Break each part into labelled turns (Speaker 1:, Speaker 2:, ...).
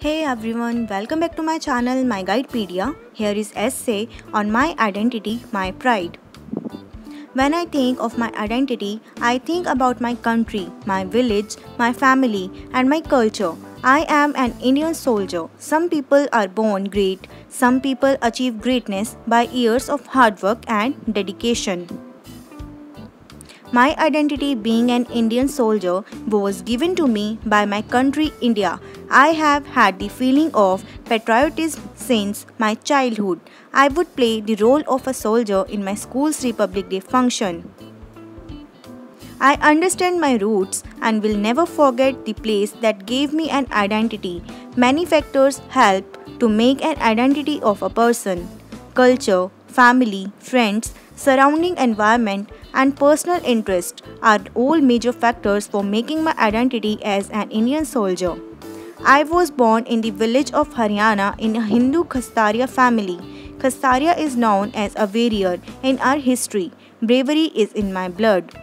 Speaker 1: Hey everyone, welcome back to my channel My Guidepedia. Here is essay on my identity, my pride. When I think of my identity, I think about my country, my village, my family, and my culture. I am an Indian soldier. Some people are born great, some people achieve greatness by years of hard work and dedication. My identity being an Indian soldier was given to me by my country India. I have had the feeling of patriotism since my childhood. I would play the role of a soldier in my school's Republic Day function. I understand my roots and will never forget the place that gave me an identity. Many factors help to make an identity of a person culture, family, friends, surrounding environment, and personal interest are all major factors for making my identity as an Indian soldier. I was born in the village of Haryana in a Hindu Kshatriya family. Kshatriya is known as a warrior in our history. Bravery is in my blood.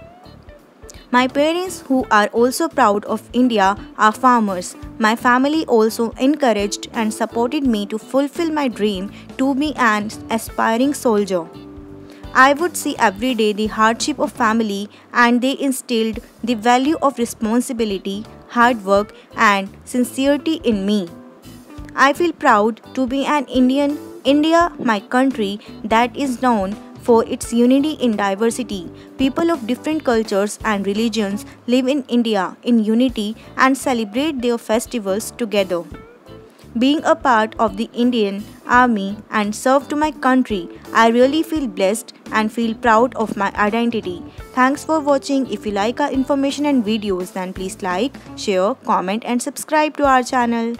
Speaker 1: My parents, who are also proud of India, are farmers. My family also encouraged and supported me to fulfill my dream to be an aspiring soldier. I would see every day the hardship of family and they instilled the value of responsibility, hard work and sincerity in me. I feel proud to be an Indian, India my country that is known for its unity in diversity. People of different cultures and religions live in India in unity and celebrate their festivals together. Being a part of the Indian Army and serve to my country, I really feel blessed and feel proud of my identity. Thanks for watching. If you like our information and videos, then please like, share, comment and subscribe to our channel.